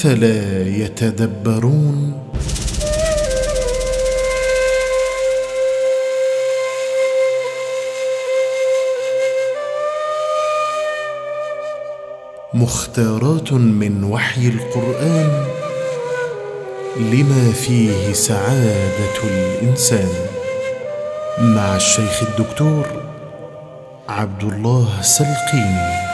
أفلا يتدبرون؟ مختارات من وحي القرآن لما فيه سعادة الإنسان مع الشيخ الدكتور عبد الله سلقيني.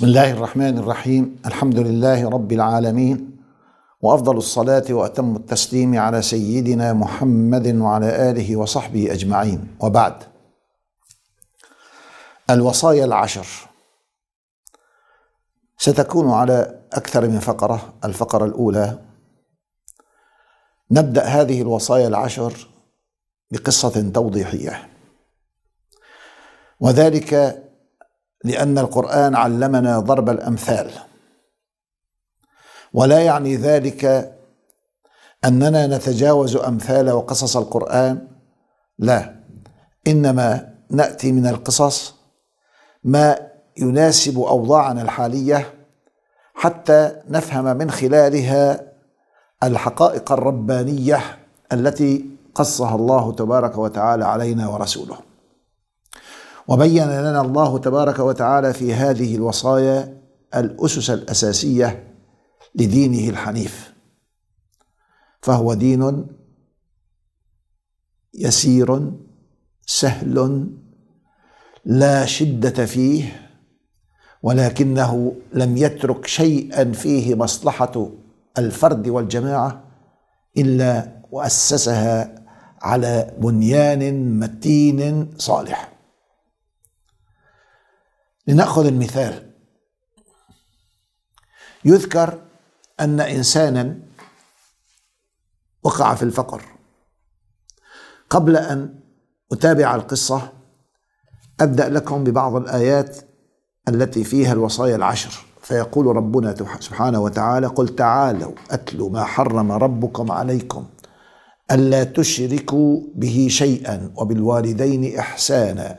بسم الله الرحمن الرحيم. الحمد لله رب العالمين وأفضل الصلاة وأتم التسليم على سيدنا محمد وعلى آله وصحبه أجمعين. وبعد الوصايا العشر. ستكون على أكثر من فقرة الفقرة الأولى. نبدأ هذه الوصايا العشر بقصة توضيحية. وذلك لأن القرآن علمنا ضرب الأمثال. ولا يعني ذلك أننا نتجاوز أمثال وقصص القرآن. لا إنما نأتي من القصص ما يناسب أوضاعنا الحالية حتى نفهم من خلالها الحقائق الربانية التي قصها الله تبارك وتعالى علينا ورسوله. وبين لنا الله تبارك وتعالى في هذه الوصايا الأسس الأساسية لدينه الحنيف فهو دين يسير سهل لا شدة فيه ولكنه لم يترك شيئا فيه مصلحة الفرد والجماعة إلا وأسسها على بنيان متين صالح. لنأخذ المثال. يذكر أن إنسانا وقع في الفقر. قبل أن أتابع القصة أبدأ لكم ببعض الآيات التي فيها الوصايا العشر. فيقول ربنا سبحانه وتعالى قل تعالوا اتلوا ما حرم ربكم عليكم ألا تشركوا به شيئا وبالوالدين احسانا.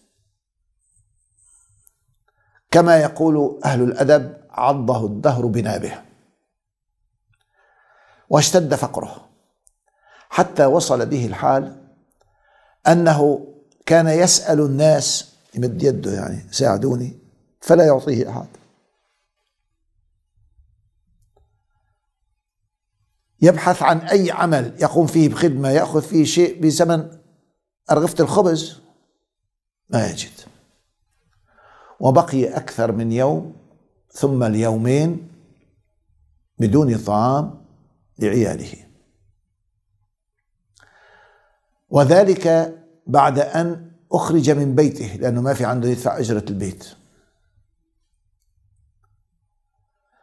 كما يقول أهل الأدب عضه الدهر بنابه واشتد فقره. حتى وصل به الحال أنه كان يسأل الناس يمد يده يعني ساعدوني فلا يعطيه أحد. يبحث عن أي عمل يقوم فيه بخدمة يأخذ فيه شيء بزمن ارغفه الخبز؟ ما يجد. وبقي أكثر من يوم ثم اليومين بدون طعام لعياله. وذلك بعد أن أخرج من بيته لأنه ما في عنده يدفع أجرة البيت.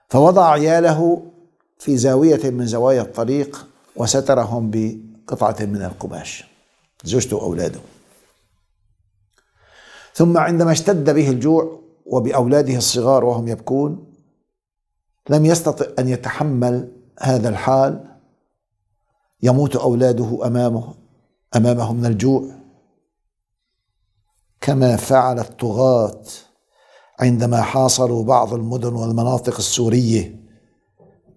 فوضع عياله في زاوية من زوايا الطريق وسترهم بقطعة من القماش. زوجته وأولاده. ثم عندما اشتد به الجوع وبأولاده الصغار وهم يبكون لم يستطع أن يتحمل هذا الحال يموت أولاده أمامه أمامه من الجوع. كما فعل الطغاة عندما حاصروا بعض المدن والمناطق السورية.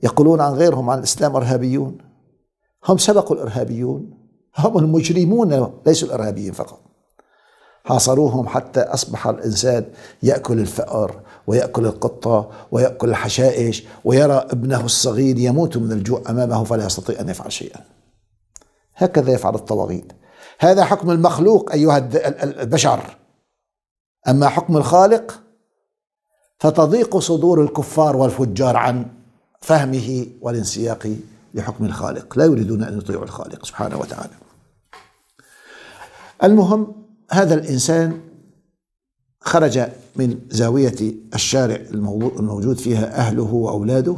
يقولون عن غيرهم عن الإسلام إرهابيون. هم سبقوا الإرهابيون. هم المجرمون ليسوا الإرهابيين فقط. حاصروهم حتى أصبح الإنسان يأكل الفأر ويأكل القطة ويأكل الحشائش ويرى ابنه الصغير يموت من الجوع أمامه فلا يستطيع أن يفعل شيئا. هكذا يفعل الطواغيت. هذا حكم المخلوق أيها البشر. أما حكم الخالق فتضيق صدور الكفار والفجار عن فهمه والانسياق لحكم الخالق. لا يريدون أن يطيعوا الخالق سبحانه وتعالى. المهم هذا الإنسان خرج من زاوية الشارع الموجود فيها أهله وأولاده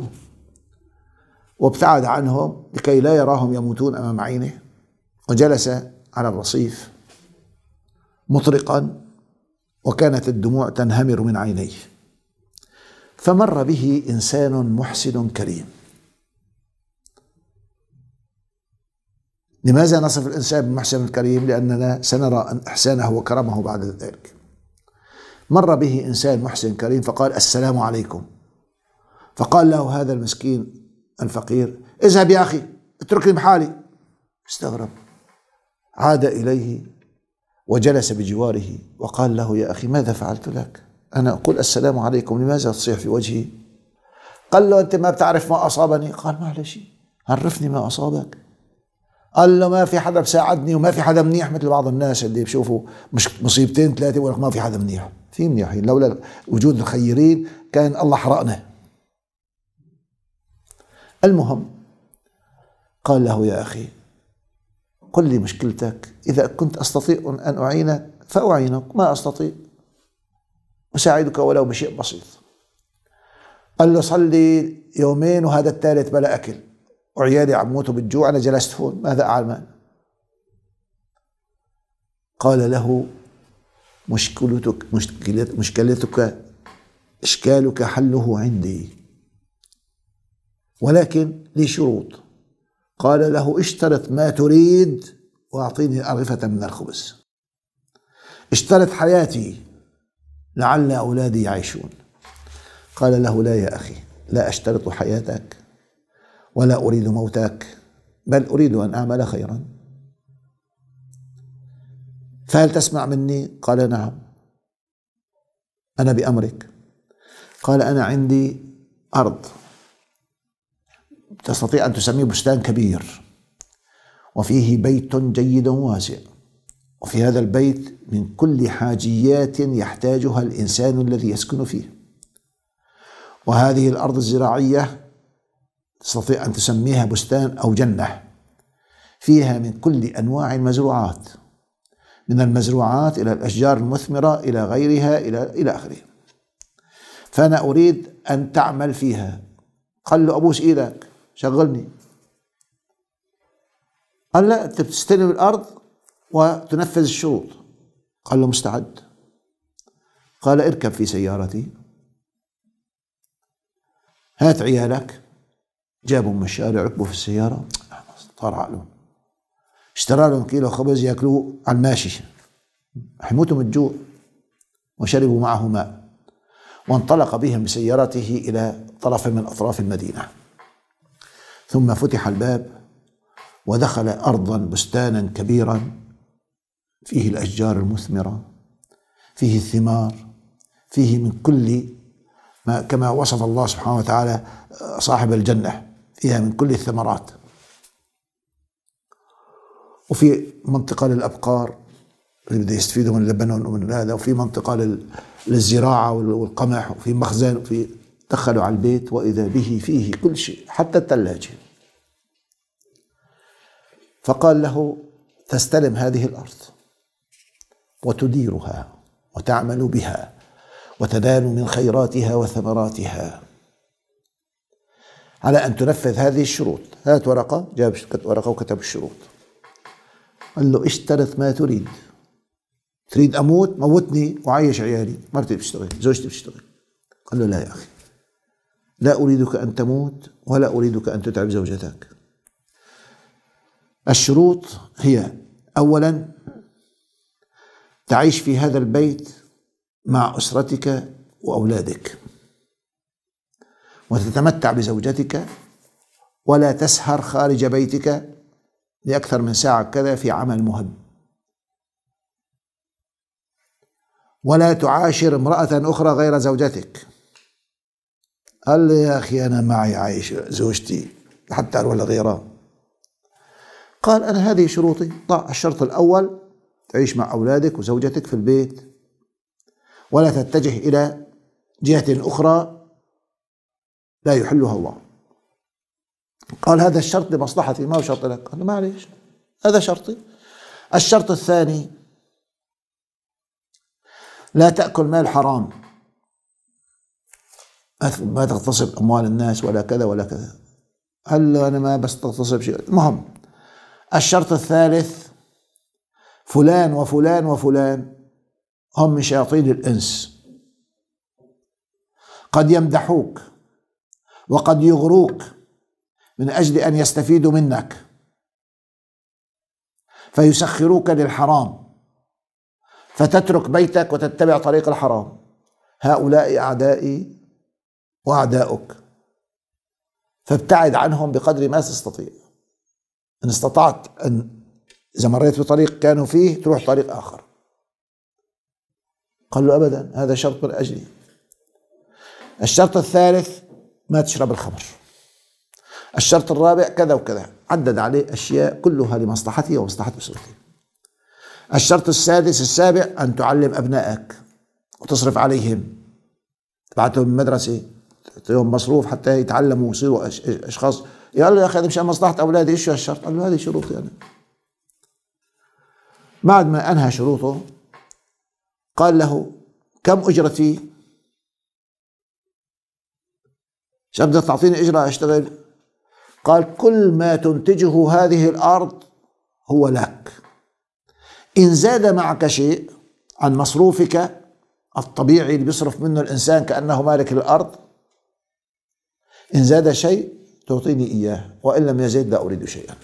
وابتعد عنهم لكي لا يراهم يموتون أمام عينه وجلس على الرصيف مطرقا وكانت الدموع تنهمر من عينيه. فمر به إنسان محسن كريم. لماذا نصف الإنسان بمحسن الكريم؟ لأننا سنرى أن إحسانه وكرمه بعد ذلك. مر به إنسان محسن كريم فقال السلام عليكم. فقال له هذا المسكين الفقير اذهب يا أخي اتركني بحالي استغرب. عاد إليه وجلس بجواره وقال له يا أخي ماذا فعلت لك؟ أنا أقول السلام عليكم لماذا تصيح في وجهي؟ قال له أنت ما بتعرف ما أصابني؟ قال معلش عرفني ما أصابك. قال له ما في حدا بساعدني وما في حدا منيح مثل بعض الناس اللي بشوفوا مش مصيبتين ثلاثة ويقول ما في حدا منيح. في منيحين لولا وجود الخيرين كان الله حرقنا. المهم قال له يا أخي قل لي مشكلتك. إذا كنت أستطيع أن أعينك فأعينك. ما أستطيع. أساعدك ولو بشيء بسيط. قال له صلي يومين وهذا الثالث بلا أكل. وعيالي عم موتوا بالجوع أنا جلست هون ماذا أعمل؟ قال له مشكلتك مشكلتك إشكالك حله عندي. ولكن لي شروط. قال له اشترط ما تريد وأعطيني أرغفة من الخبز. اشترط حياتي لعل أولادي يعيشون. قال له لا يا أخي لا أشترط حياتك. ولا أريد موتك بل أريد أن أعمل خيرا. فهل تسمع مني؟ قال نعم. أنا بأمرك. قال أنا عندي أرض. تستطيع أن تسميه بستان كبير. وفيه بيت جيد واسع. وفي هذا البيت من كل حاجيات يحتاجها الإنسان الذي يسكن فيه. وهذه الأرض الزراعية تستطيع أن تسميها بستان أو جنة. فيها من كل أنواع المزروعات من المزروعات إلى الأشجار المثمرة إلى غيرها إلى إلى آخره. فأنا أريد أن تعمل فيها. قال له أبوس إيدك شغلني. قال لا أنت بتستلم الأرض وتنفذ الشروط. قال له مستعد. قال اركب في سيارتي. هات عيالك. جابوا من الشارع ركبوا في السيارة. طار عقلهم. اشترى لهم كيلو خبز ياكلوه على الماشي. حموتوا من الجوع. وشربوا معه ماء. وانطلق بهم بسيارته إلى طرف من أطراف المدينة. ثم فتح الباب ودخل أرضا بستانا كبيرا. فيه الأشجار المثمرة. فيه الثمار. فيه من كل ما كما وصف الله سبحانه وتعالى صاحب الجنة. فيها من كل الثمرات. وفي منطقة للأبقار اللي بده يستفيدوا من اللبن ومن هذا وفي منطقة للزراعة والقمح وفي مخزن وفي دخلوا على البيت وإذا به فيه كل شيء حتى الثلاجة. فقال له تستلم هذه الأرض وتديرها وتعمل بها وتنال من خيراتها وثمراتها. على أن تنفذ هذه الشروط. هات ورقة جاب ورقة وكتب الشروط. قال له اشترط ما تريد. تريد أموت؟ موتني وعيش عيالي. مرتي بتشتغل زوجتي بتشتغل قال له لا يا أخي. لا أريدك أن تموت ولا أريدك أن تتعب زوجتك. الشروط هي أولا تعيش في هذا البيت مع أسرتك وأولادك. وتتمتع بزوجتك ولا تسهر خارج بيتك لأكثر من ساعة كذا في عمل مهم. ولا تعاشر امرأة أخرى غير زوجتك. قال لي يا أخي أنا معي عايش زوجتي حتى ولا غيرها قال أنا هذه شروطي. ضع الشرط الأول تعيش مع أولادك وزوجتك في البيت. ولا تتجه إلى جهة أخرى لا يحلها الله. قال هذا الشرط لمصلحتي ما هو شرط لك قال معليش هذا شرطي. الشرط الثاني لا تأكل مال حرام. ما تغتصب أموال الناس ولا كذا ولا كذا. قال له أنا ما بس تغتصب شيء. المهم الشرط الثالث فلان وفلان وفلان هم من شياطين الإنس. قد يمدحوك. وقد يغروك من أجل أن يستفيدوا منك. فيسخروك للحرام. فتترك بيتك وتتبع طريق الحرام. هؤلاء أعدائي وأعداؤك. فابتعد عنهم بقدر ما تستطيع. إن استطعت أن إذا مريت بطريق كانوا فيه تروح طريق آخر. قال له أبدا هذا شرط من أجلي. الشرط الثالث ما تشرب الخمر. الشرط الرابع كذا وكذا. عدد عليه أشياء كلها لمصلحته ومصلحة أسرته. الشرط السادس السابع أن تعلم أبنائك وتصرف عليهم. تبعتهم المدرسة تعطيهم مصروف حتى يتعلموا ويصيروا أشخاص. له يا أخي هذا مشان مصلحة أولادي إيش هالشرط؟ قال له هذه شروطي أنا. بعد ما أنهى شروطه قال له كم أجرتي؟ شو بدك تعطيني أجرة أشتغل؟ قال كل ما تنتجه هذه الأرض هو لك. إن زاد معك شيء عن مصروفك الطبيعي اللي بيصرف منه الإنسان كأنه مالك للأرض إن زاد شيء تعطيني إياه وإن لم يزيد لا أريد شيئا.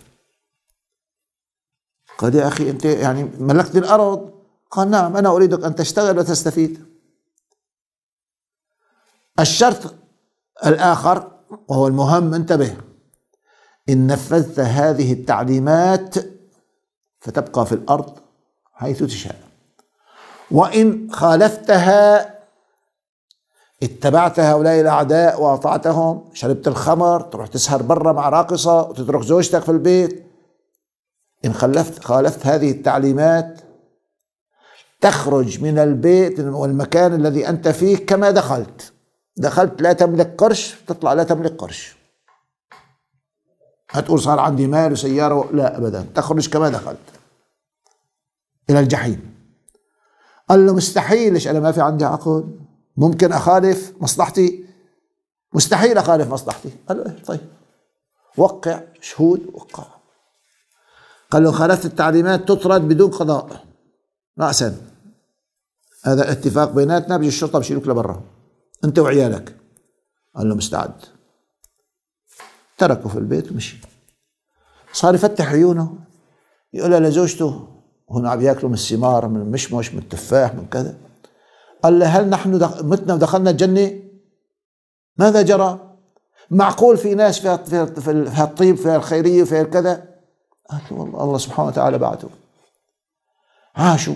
قال يا أخي أنت يعني ملكت الأرض؟ قال نعم أنا أريدك أن تشتغل وتستفيد. الشرط الآخر وهو المهم انتبه. إن نفذت هذه التعليمات فتبقى في الأرض حيث تشاء. وإن خالفتها اتبعت هؤلاء الأعداء وأطعتهم شربت الخمر تروح تسهر برا مع راقصة وتترك زوجتك في البيت. إن خلفت خالفت هذه التعليمات تخرج من البيت والمكان الذي أنت فيه كما دخلت. دخلت لا تملك قرش تطلع لا تملك قرش. هتقول صار عندي مال وسيارة لا أبدا. تخرج كما دخلت. إلى الجحيم. قال له مستحيل. ليش أنا ما في عندي عقل ممكن أخالف مصلحتي؟ مستحيل أخالف مصلحتي. قال له إيه؟ طيب. وقع شهود وقع. قال له خالفت التعليمات تطرد بدون قضاء. رأسا. هذا اتفاق بيناتنا. بيجي الشرطة بشيلوك لبرا. أنت وعيالك. قال له مستعد. تركه في البيت ومشي. صار يفتح عيونه. يقول لزوجته هون عم ياكلوا من الثمار من المشمش من التفاح من كذا. قال له هل نحن متنا ودخلنا الجنة؟ ماذا جرى؟ معقول في ناس فيها الطيب فيها الخيرية فيها الكذا؟ قال له والله الله سبحانه وتعالى بعثه عاشوا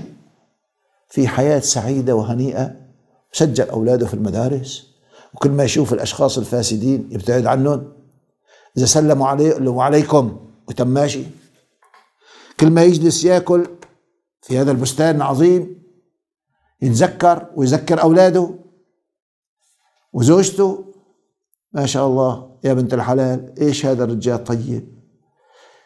في حياة سعيدة وهنيئة. سجل أولاده في المدارس وكل ما يشوف الأشخاص الفاسدين يبتعد عنهم. إذا سلموا عليه يقول له وعليكم وتم ماشي. كل ما يجلس يأكل في هذا البستان العظيم يتذكر ويذكر أولاده وزوجته. ما شاء الله يا بنت الحلال إيش هذا الرجال طيب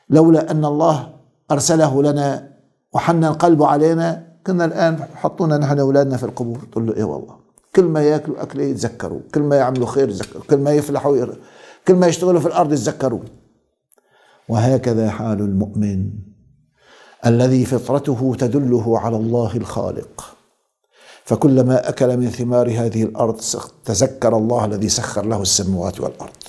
لولا أن الله أرسله لنا وحنن قلبه علينا كنا الآن حطونا نحن أولادنا في القبور. تقول له إيه والله. كل ما يأكلوا أكل يتذكروا. كل ما يعملوا خير يتذكروا. كل ما يفلحوا كل ما يشتغلوا في الأرض يتذكروا. وهكذا حال المؤمن الذي فطرته تدله على الله الخالق. فكلما أكل من ثمار هذه الأرض تذكر الله الذي سخر له السماوات والأرض.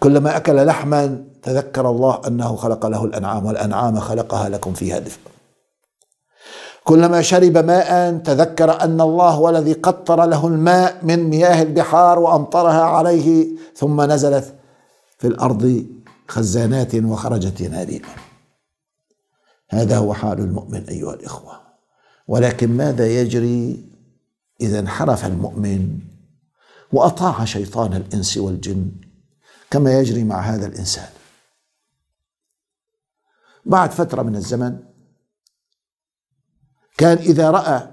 كلما أكل لحما تذكر الله أنه خلق له الأنعام والأنعام خلقها لكم فيها دفء. كلما شرب ماء تذكر أن الله هو الذي قطر له الماء من مياه البحار وأمطرها عليه ثم نزلت في الأرض خزانات وخرجت ينابيع هذا هو حال المؤمن أيها الإخوة. ولكن ماذا يجري إذا انحرف المؤمن وأطاع شيطان الإنس والجن؟ كما يجري مع هذا الإنسان. بعد فترة من الزمن كان إذا رأى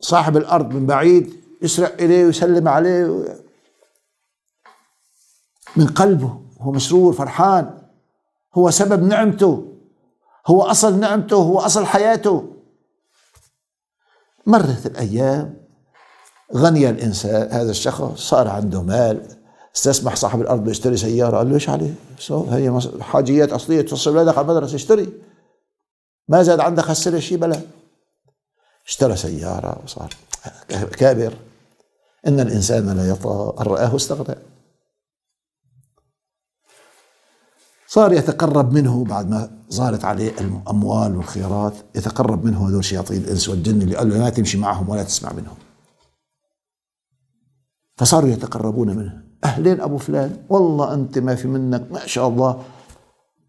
صاحب الأرض من بعيد يسرع إليه ويسلم عليه من قلبه. هو مسرور فرحان. هو سبب نعمته. هو أصل نعمته. هو أصل حياته. مرت الأيام. غني الإنسان. هذا الشخص صار عنده مال. استسمح صاحب الأرض يشتري سيارة. قال له إيش عليه؟ هي حاجيات أصلية توصل أولادك على المدرسة اشتري ما زاد عندك هالسنة شيء بلا. اشترى سيارة وصار كابر. إن الإنسان لا يطغى أن رآه استغنى. صار يتقرب منه بعد ما ظهرت عليه الأموال والخيارات يتقرب منه هذول شياطين الإنس والجن اللي قال له لا تمشي معهم ولا تسمع منهم. فصاروا يتقربون منه. أهلين أبو فلان والله أنت ما في منك ما شاء الله.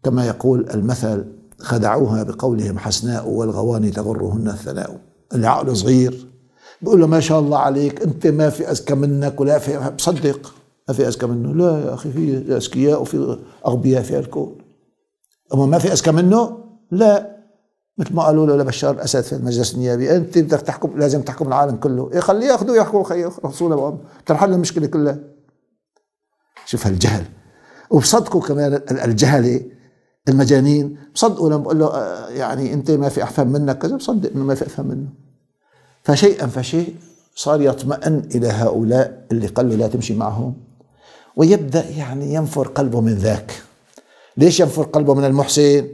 كما يقول المثل خدعوها بقولهم حسناء والغواني تغرهن الثناء. اللي عقله صغير. بقول له ما شاء الله عليك أنت ما في أذكى منك ولا في بصدق ما في أذكى منه. لا يا أخي في أذكياء وفي أغبياء في الكون. أما ما في أذكى منه؟ لا. مثل ما قالوا له لبشار الأسد في المجلس النيابي أنت بدك تحكم لازم تحكم العالم كله. إيه خليه ياخذوا يحكموا خي رسول تنحل المشكلة كلها. شوف هالجهل. وبصدقوا كمان الجهلة المجانين بصدقوا لما بقول له آه، يعني أنت ما في افهم منك كذا؟ بصدق إنه ما في افهم منه. فشيئا فشيء صار يطمئن إلى هؤلاء اللي قال له لا تمشي معهم. ويبدأ يعني ينفر قلبه من ذاك. ليش ينفر قلبه من المحسن؟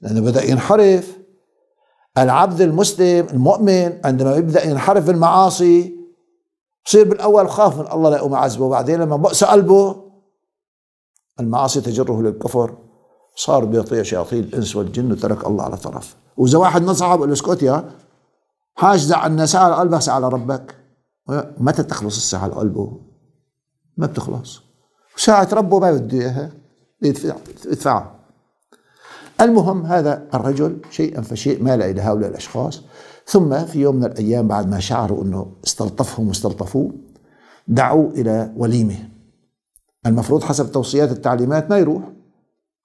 لأنه بدأ ينحرف. العبد المسلم المؤمن عندما يبدأ ينحرف في المعاصي بصير بالأول خاف من الله لا يقوم يعذبه وبعدين لما بؤس قلبه المعاصي تجره للكفر. صار بيطيع شياطين الإنس والجن وترك الله على طرف. وإذا واحد نصحه بقول له اسكت يا حاج عنا ساعة على قلبك على ربك. متى تخلص الساعة على قلبه ما بتخلص. ساعة ربه ما بده إياها يدفعها المهم هذا الرجل شيئا فشيء مال إلى هؤلاء الأشخاص. ثم في يوم من الأيام بعد ما شعروا أنه استلطفهم واستلطفوه دعوه إلى وليمة. المفروض حسب توصيات التعليمات ما يروح.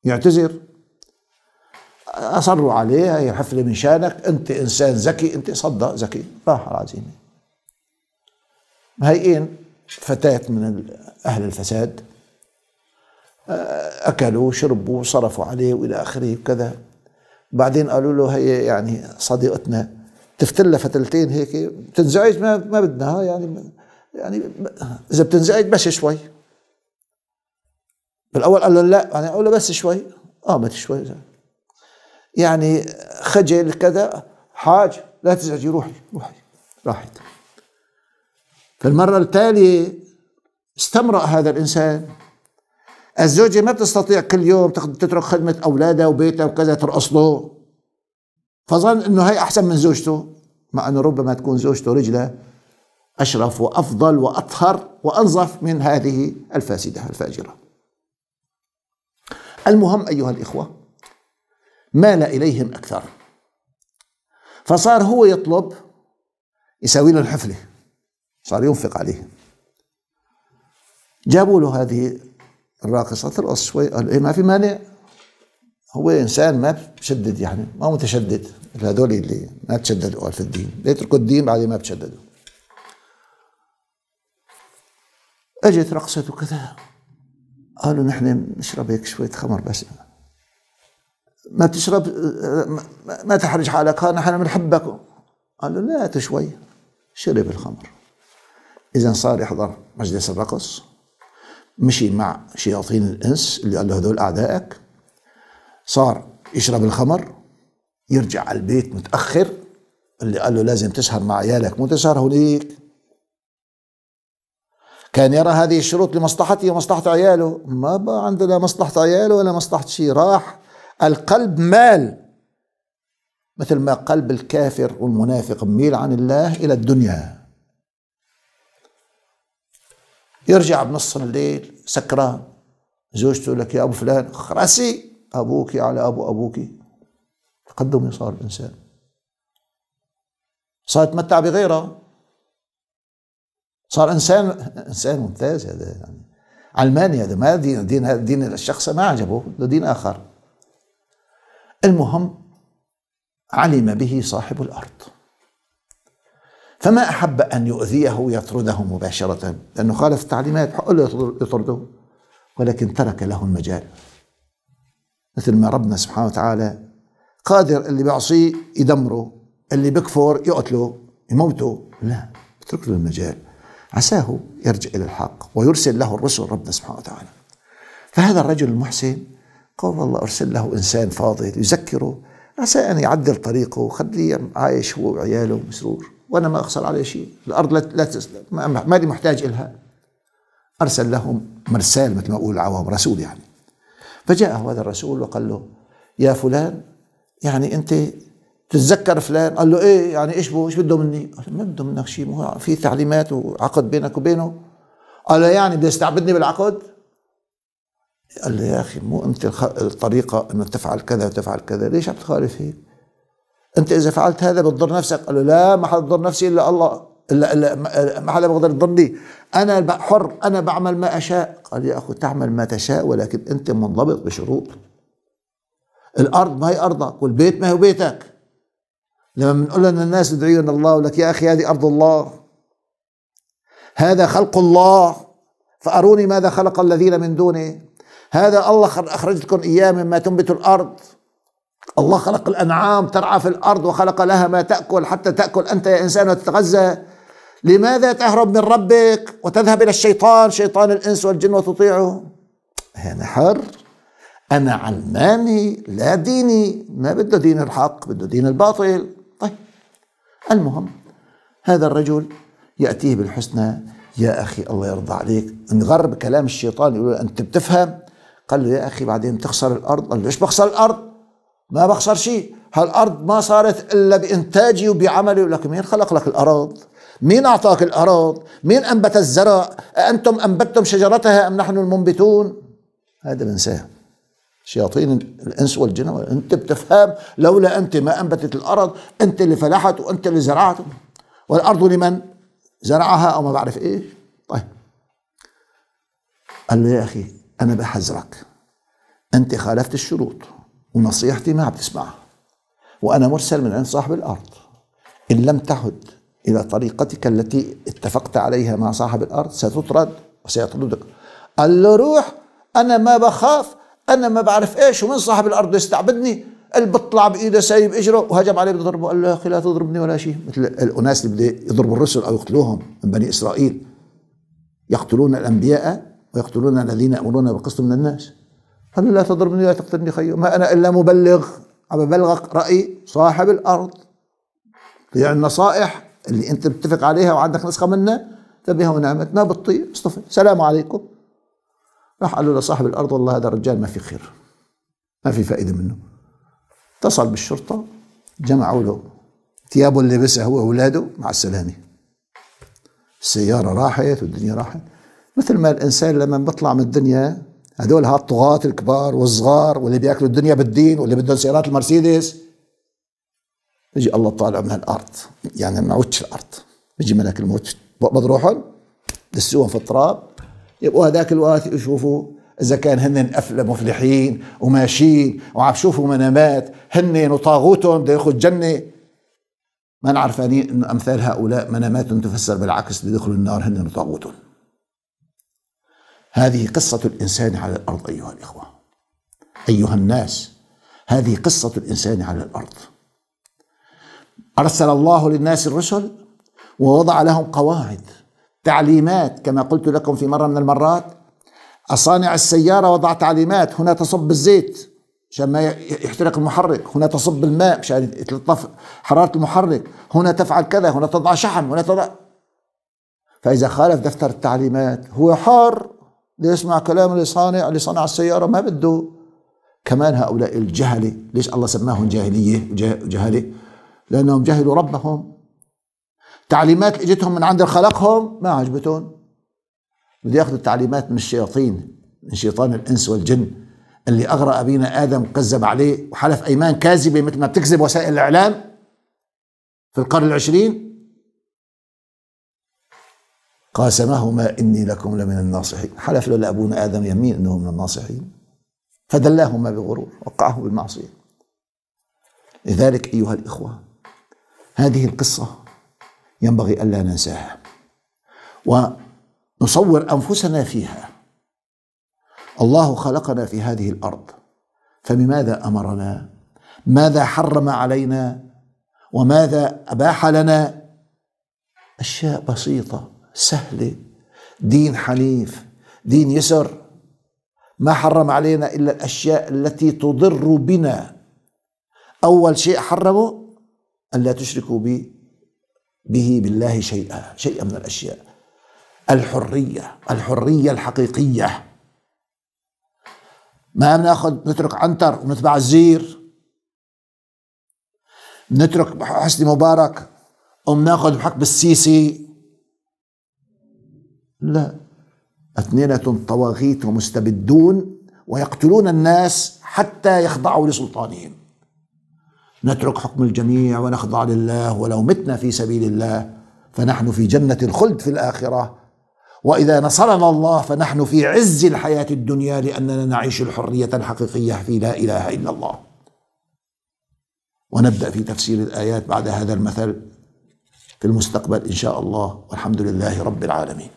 يعتذر. أصروا عليه هي حفلة من شانك. أنت إنسان ذكي أنت صدق ذكي. راح على العزيمة. مهيئين فتاة من أهل الفساد. أكلوا شربوا صرفوا عليه وإلى آخره وكذا. بعدين قالوا له هي يعني صديقتنا. تفتلها فتلتين هيك. بتنزعج؟ ما ما بدنا. يعني يعني إذا بتنزعج بس شوي. بالاول قال له لا يعني قال له بس شوي. آه بس شوي. يعني خجل كذا حاج لا تزعجي روحي روحي راحت في التالية استمرأ هذا الإنسان. الزوجة ما بتستطيع كل يوم تترك خدمة أولادها وبيتها وكذا ترقص له. فظن أنه هي أحسن من زوجته مع أنه ربما تكون زوجته رجلة أشرف وأفضل وأطهر وأنظف من هذه الفاسدة الفاجرة. المهم أيها الإخوة مال إليهم أكثر. فصار هو يطلب يساوي له الحفلة. صار ينفق عليه. جابوا له هذه الراقصة ترقص شوي قال إيه ما في مانع. هو إنسان ما بشدد يعني ما متشدد. هذول اللي ما تشددوا في الدين. يتركوا الدين بعدين ما بتشددوا. أجت رقصت وكذا قالوا نحن نشرب هيك شوية خمر بس. ما تشرب ما تحرج حالك ها نحن بنحبك. قال له لا شوي شرب الخمر. إذا صار يحضر مجلس الرقص مشي مع شياطين الإنس اللي قال له هذول أعدائك. صار يشرب الخمر يرجع على البيت متأخر اللي قال له لازم تسهر مع عيالك مو تسهر هونيك. كان يرى هذه الشروط لمصلحته ومصلحة عياله. ما بقى لا مصلحة عياله ولا مصلحة شيء. راح القلب مال. مثل ما قلب الكافر والمنافق ميل عن الله إلى الدنيا. يرجع بنص الليل سكران. زوجته لك يا أبو فلان خرسي أبوك على أبو أبوك. تقدم صار الإنسان. صار يتمتع بغيره. صار إنسان إنسان ممتاز هذا يعني. علماني هذا ما دين دين دين الشخص ما عجبه دين آخر. المهم علم به صاحب الأرض. فما أحب أن يؤذيه يطرده مباشرة لأنه خالف التعليمات حق له يطرده ولكن ترك له المجال. مثل ما ربنا سبحانه وتعالى قادر اللي بيعصيه يدمره اللي بيكفر يقتله يموته. لا اترك له المجال. عساه يرجع إلى الحق ويرسل له الرسل ربنا سبحانه وتعالى. فهذا الرجل المحسن قال والله أرسل له إنسان فاضل يذكره عسى أن يعدل طريقه وخليه عايش هو وعياله مسرور وأنا ما أخسر عليه شيء الأرض لا, تسلم ما لي محتاج إلها. أرسل لهم مرسال مثل ما أقول العوام رسول يعني. فجاءه هذا الرسول وقال له يا فلان يعني أنت تتذكر فلان؟ قال له إيه يعني إيش بو إيش بده مني؟ قال ما بده منك شيء في تعليمات وعقد بينك وبينه. قال له يعني بده يستعبدني بالعقد؟ قال له يا أخي مو أنت الطريقة إنه تفعل كذا وتفعل كذا ليش عم تخالف هيك؟ أنت إذا فعلت هذا بتضر نفسك؟ قال له لا ما حدا بضر نفسي إلا الله الا إلا ما حدا بيقدر يضرني. أنا حر أنا بعمل ما أشاء. قال يا اخو تعمل ما تشاء ولكن أنت منضبط بشروط. الأرض ما هي أرضك والبيت ما هو بيتك. لما بنقول لنا الناس ادعيون الله ولك يا أخي هذه أرض الله. هذا خلق الله. فأروني ماذا خلق الذين من دونه. هذا الله أخرجتكم إياه مما تنبت الأرض. الله خلق الأنعام ترعى في الأرض وخلق لها ما تأكل حتى تأكل أنت يا إنسان وتتغذى. لماذا تهرب من ربك وتذهب إلى الشيطان؟ شيطان الإنس والجن وتطيعه. أنا حر. أنا علماني. لا ديني. ما بده دين الحق بده دين الباطل. المهم هذا الرجل يأتيه بالحسنى يا أخي الله يرضى عليك. انغر بكلام الشيطان يقول أنت بتفهم؟ قال له يا أخي بعدين تخسر الأرض؟ قال له ليش بخسر الأرض؟ ما بخسر شيء. هالأرض ما صارت إلا بإنتاجي وبعملي. لكن مين خلق لك الأرض مين أعطاك الأرض مين أنبت الزرع؟ أنتم أنبتتم شجرتها أم نحن المنبتون؟ هذا بنساه. شياطين الإنس والجن أنت بتفهم لولا أنت ما أنبتت الأرض أنت اللي فلحت وأنت اللي زرعت. والأرض لمن؟ زرعها أو ما بعرف إيش طيب. قال له يا أخي أنا بحذرك. أنت خالفت الشروط ونصيحتي ما عم تسمعها وأنا مرسل من عند صاحب الأرض. إن لم تعد إلى طريقتك التي اتفقت عليها مع صاحب الأرض ستطرد وسيطردك. قال له روح أنا ما بخاف أنا ما بعرف إيش ومن صاحب الأرض يستعبدني اللي بطلع بإيده سايب إجره وهجم عليه بضربه قال له يا أخي لا تضربني ولا شيء. مثل الأناس اللي بده يضربوا الرسل أو يقتلوهم من بني إسرائيل. يقتلون الأنبياء ويقتلون الذين يأمرون بالقسط من الناس. قال له لا تضربني لا تقتلني خيو ما أنا إلا مبلغ عم ببلغك رأي صاحب الأرض. يعني النصائح اللي أنت متفق عليها وعندك نسخة منها تبيها ونعمت ما بتطيع اصطفي السلام عليكم. راح قال له لصاحب الأرض والله هذا الرجال ما في خير ما في فائدة منه. اتصل بالشرطة جمعوا له ثيابه اللي لبسها هو وأولاده مع السلامة. السيارة راحت والدنيا راحت. مثل ما الإنسان لما بيطلع من الدنيا هدول هالطغاة الكبار والصغار واللي بيأكلوا الدنيا بالدين واللي بدهم سيارات المرسيدس. بيجي الله طالع من الأرض يعني ما الأرض. بيجي ملك الموت. بقبض روحهم دسوهم في التراب. يبقوا هذاك الوقت يشوفوا إذا كان هن افلى مفلحين وماشيين وعم يشوفوا منامات هن وطاغوتهم بده ياخذ جنة. ما نعرفانين انه أمثال هؤلاء مناماتهم تفسر بالعكس ليدخلوا النار هن وطاغوتهم. هذه قصة الإنسان على الأرض أيها الإخوة. أيها الناس هذه قصة الإنسان على الأرض. أرسل الله للناس الرسل ووضع لهم قواعد. تعليمات كما قلت لكم في مرة من المرات. أصانع السيارة وضع تعليمات هنا تصب الزيت عشان ما يحترق المحرك هنا تصب الماء مشان يتلطف حرارة المحرك هنا تفعل كذا هنا تضع شحن هنا تضع. فإذا خالف دفتر التعليمات هو حار ليسمع كلام اللي صانع اللي صنع السيارة ما بده. كمان هؤلاء الجهلة ليش الله سماهم جاهلية وجهلة لأنهم جهلوا ربهم. تعليمات اجتهم من عند خلقهم ما عجبتهم. بده ياخذوا التعليمات من الشياطين من شيطان الإنس والجن اللي اغرى أبينا آدم وكذب عليه وحلف أيمان كاذبة مثل ما بتكذب وسائل الإعلام في القرن العشرين. قاسمهما إني لكم لمن الناصحين. حلف له لابونا آدم يمين انه من الناصحين. فدلاهما بغرور وقعه بالمعصية. لذلك أيها الإخوة هذه القصة ينبغي ألا ننساها. ونصور أنفسنا فيها. الله خلقنا في هذه الأرض. فبماذا أمرنا؟ ماذا حرم علينا؟ وماذا أباح لنا؟ أشياء بسيطة سهلة. دين حنيف دين يسر. ما حرم علينا إلا الأشياء التي تضر بنا. أول شيء حرمه أن لا تشركوا بي. به بالله شيئا شيئا من الأشياء. الحرية الحرية الحقيقية. ما بناخذ نترك عنتر ونتبع الزير. نترك حسني مبارك وبناخذ بحكم السيسي. لا اثنينة طواغيت ومستبدون ويقتلون الناس حتى يخضعوا لسلطانهم. نترك حكم الجميع ونخضع لله ولو متنا في سبيل الله فنحن في جنة الخلد في الآخرة. وإذا نصرنا الله فنحن في عز الحياة الدنيا لأننا نعيش الحرية الحقيقية في لا إله إلا الله. ونبدأ في تفسير الآيات بعد هذا المثل في المستقبل إن شاء الله. والحمد لله رب العالمين.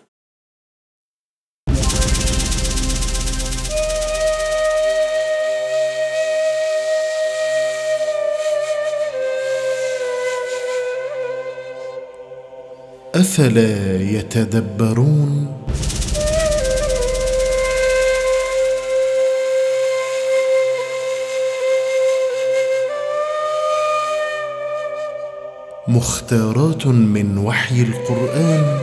أفلا يتدبرون؟ مختارات من وحي القرآن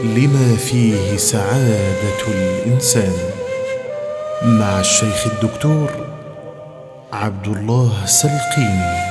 لما فيه سعادة الإنسان مع الشيخ الدكتور عبد الله سلقيني.